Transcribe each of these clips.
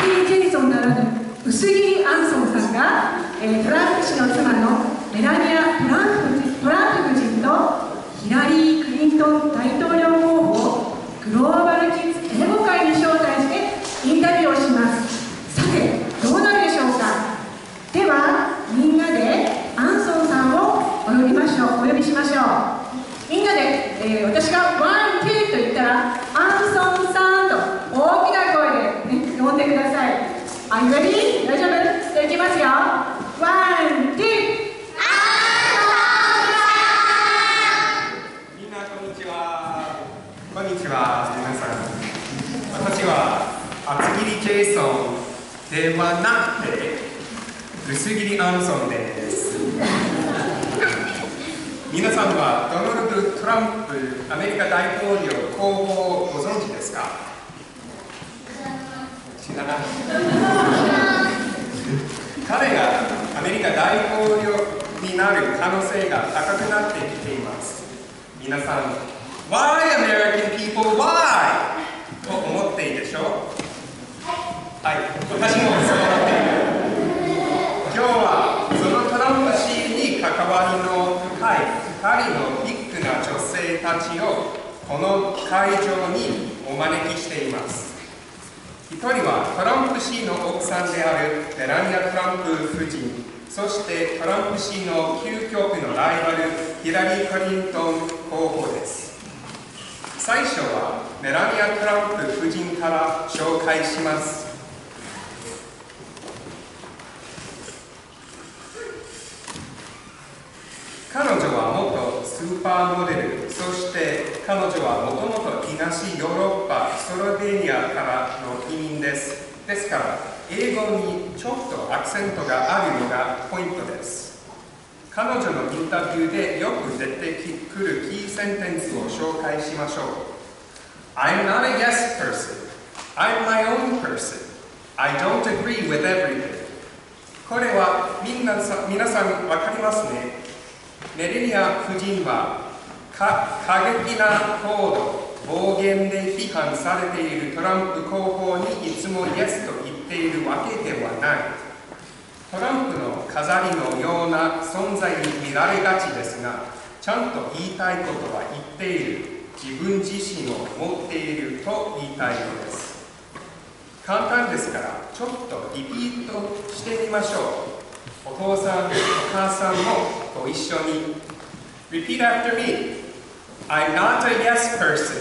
切りジェイソンならぬ薄切りアンソンさんが、えー、トランプ氏の妻のメラニア・トランプトランプ夫人とヒラリー・クリントン大統領候補をグローバルキッズ英語会に招待してインタビューをします。さてどうなるでしょうか？ではみんなでアンソンさんをお呼びましょうお呼びしましょう。みんなで、えー、私がワン・ティーと言ったらますよ。 One, two。こんにちは、皆さん。私は厚切りジェイソンではなくて薄切りアンソンです。皆さんはドナルド・トランプアメリカ大統領候補をご存知ですか？知らない彼がアメリカ大統領になる可能性が高くなってきています。皆さん Why American people? Why? と思っていいでしょう？はい、私もそう思っている今日はそのトランプ氏に関わりの深い2人のビッグな女性たちをこの会場にお招きしています一人はトランプ氏の奥さんであるメラニア・トランプ夫人そしてトランプ氏の究極のライバルヒラリー・クリントン候補です。最初はメラニア・トランプ夫人から紹介します。彼女ーパーモデルそして彼女はもともと東ヨーロッパスロベニアからの移民ですですから英語にちょっとアクセントがあるのがポイントです彼女のインタビューでよく出てくるキーセンテンスを紹介しましょう。I'm not a yes person. I'm my own person. I don't agree with everything. これはみんなさ皆さんわかりますね。メレニア夫人は過激な行動、暴言で批判されているトランプ候補にいつも yes と言っているわけではない。トランプの飾りのような存在に見られがちですがちゃんと言いたいことは言っている。自分自身を持っていると言いたいのです。簡単ですからちょっとリピートしてみましょう。お父さんお母さんもご一緒に Repeat after me I'm not a yes person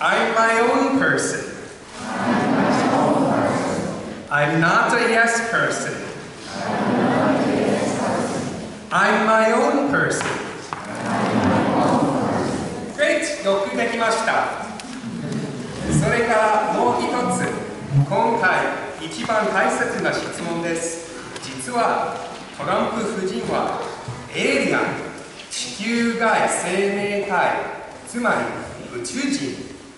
I'm my own person I'm not a yes person. I'm my own person. Great! よくできました。それからもう一つ、今回一番大切な質問です。実はトランプ夫人はエイリアン、地球外生命体、つまり宇宙人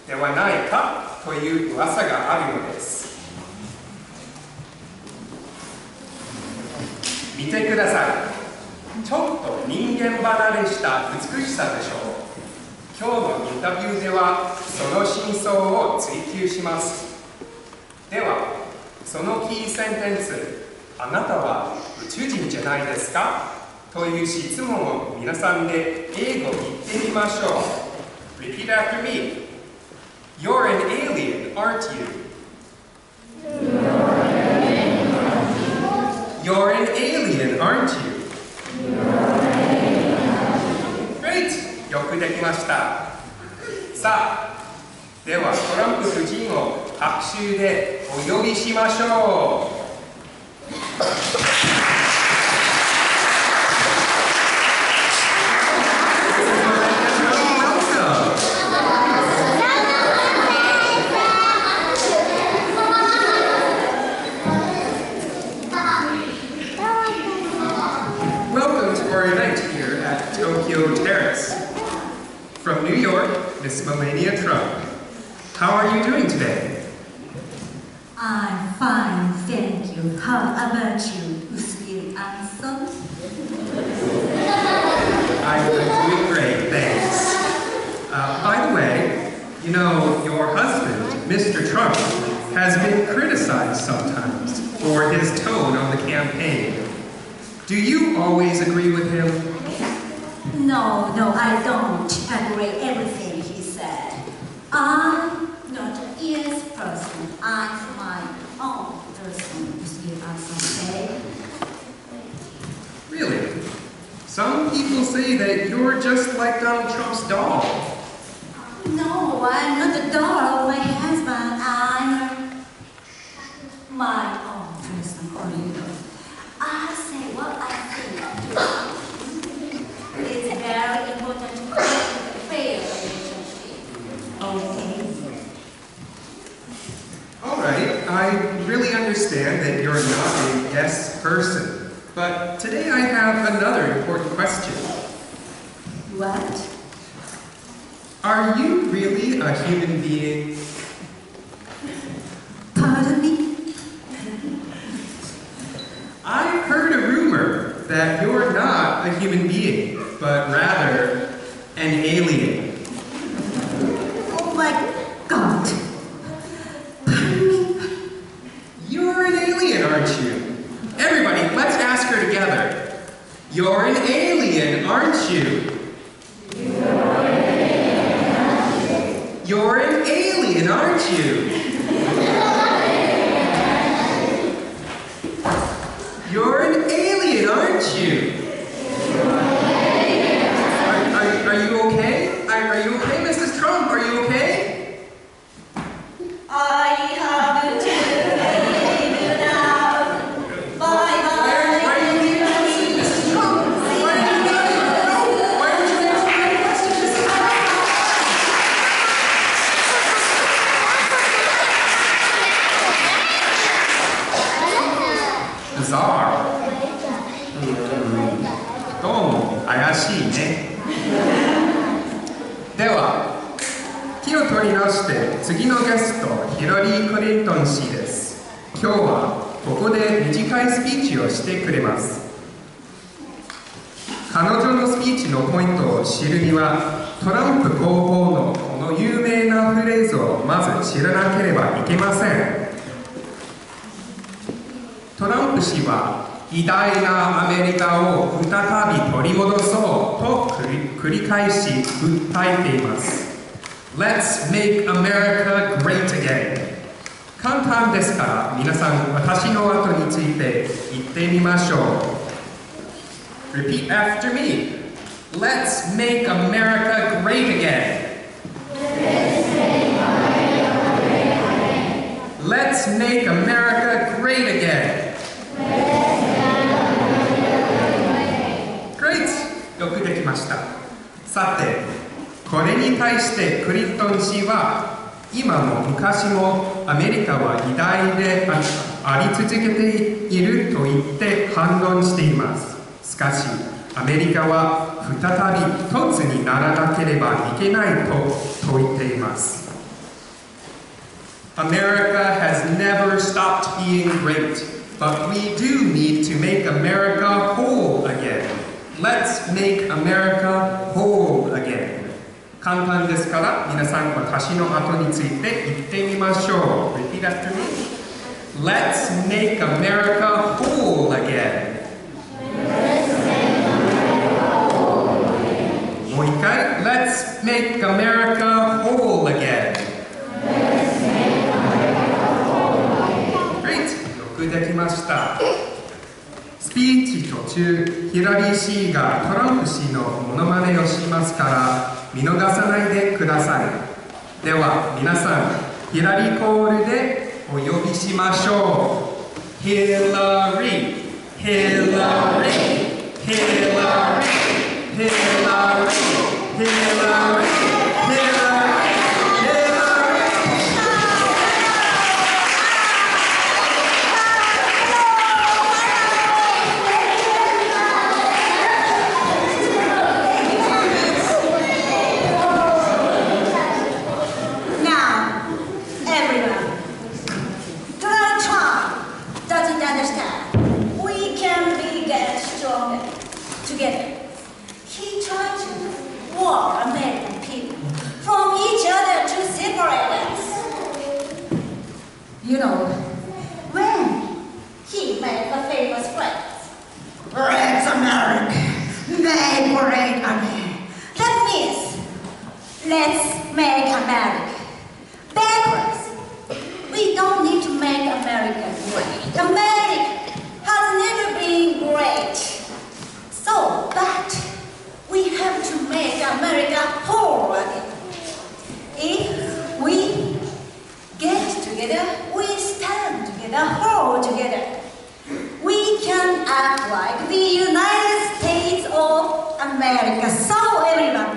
ではないかという噂があるのです。見てください。ちょっと人間離れした美しさでしょう。今日のインタビューではその真相を追求します。ではそのキーセンテンスあなたは宇宙人じゃないですか？という質問を皆さんで英語言ってみましょう Repeat after me You're an alien, aren't you? You're an alien, aren't you? Great! よくできました。さあ、ではトランプ夫人を拍手でお呼びしましょう。York, Miss Melania Trump. How are you doing today? I'm fine, thank you. How about you, Usbil Anson? I'm doing great, thanks. Uh, by the way, you know, your husband, Mr. Trump, has been criticized sometimes for his tone on the campaign. Do you always agree with him? No, no, I don't agree everything he said. I'm not a yes person. I'm my own person. You are okay? Really? Some people say that you're just like Donald Trump's doll. No, I'm not the daughter of my husband. I'm my own person. Or you know, I say what I think. It's very important to create a fair relationship. Okay. Alright, I really understand that you're not a yes person. But today I have another important question. What? Are you really a human being? Pardon me? I've heard a rumor that you're not a human being, but rather an alien. Oh my God. Pardon me? You're an alien, aren't you? Everybody, let's ask her together. You're an alien, aren't you? You're an alien, aren't you? り直して次のゲスト、ヒラリー・クリントン氏です。今日はここで短いスピーチをしてくれます。彼女のスピーチのポイントを知るには、トランプ候補のこの有名なフレーズをまず知らなければいけません。トランプ氏は偉大なアメリカを再び取り戻そうと繰り返し訴えています。Let's make America great again. 簡単ですから皆さん私の後について言ってみましょう。Repeat after me. Let's make America great again. Let's make America great again. Great! よくできました。さて、 これに対してクリントン氏は、今も昔もアメリカは偉大であり続けていると言って反論しています。しかし、アメリカは再び一つにならなければいけないと説いています。America has never stopped being great, but we do need to make America whole again. Let's make America whole. 簡単ですから皆さん私の後について言ってみましょう。Repeat after me. Let's make America whole again. もう一回。Let's make America whole again. Great! よくできました。スピーチ途中、ヒラリー氏がトランプ氏のモノマネをしますから、見逃さないでください。では、皆さん、ヒラリーコールでお呼びしましょう。ヒラリー、ヒラリー、ヒラリ America, make great again. Let's make America backwards. We don't need to make America great. America has never been great. So, but we have to make America whole again. If we get together, we stand together. Act like the United States of America. So everyone,